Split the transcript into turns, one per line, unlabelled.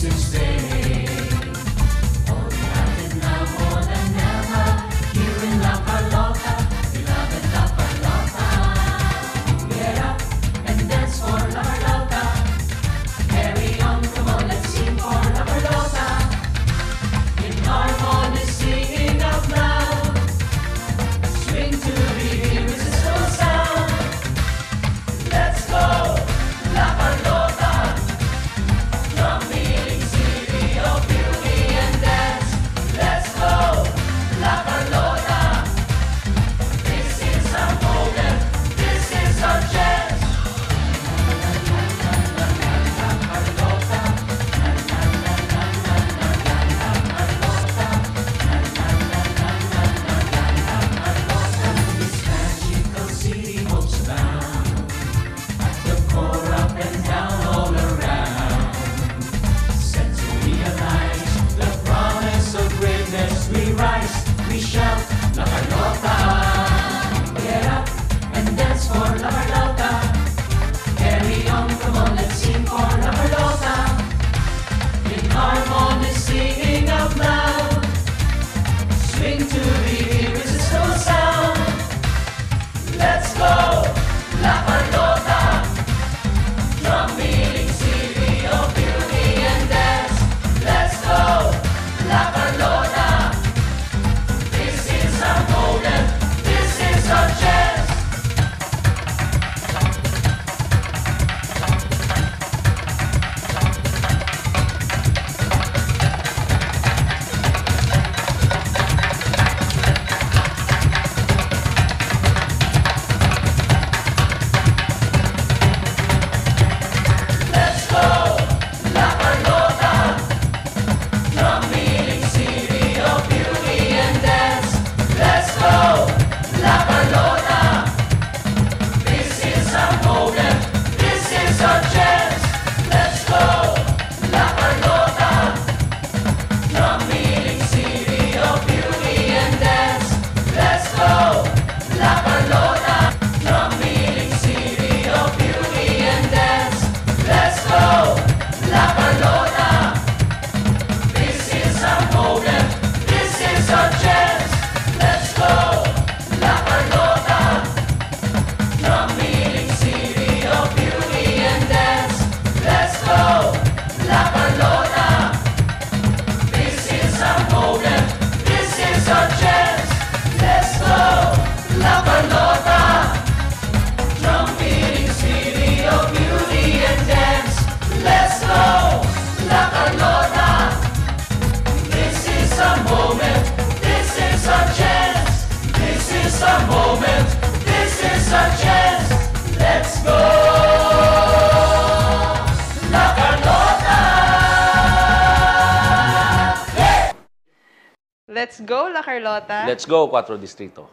since then. Already. moment. This is a chance. Let's go. La Carlota. Yeah.
Let's go, La Carlota.
Let's go, Cuatro Distrito.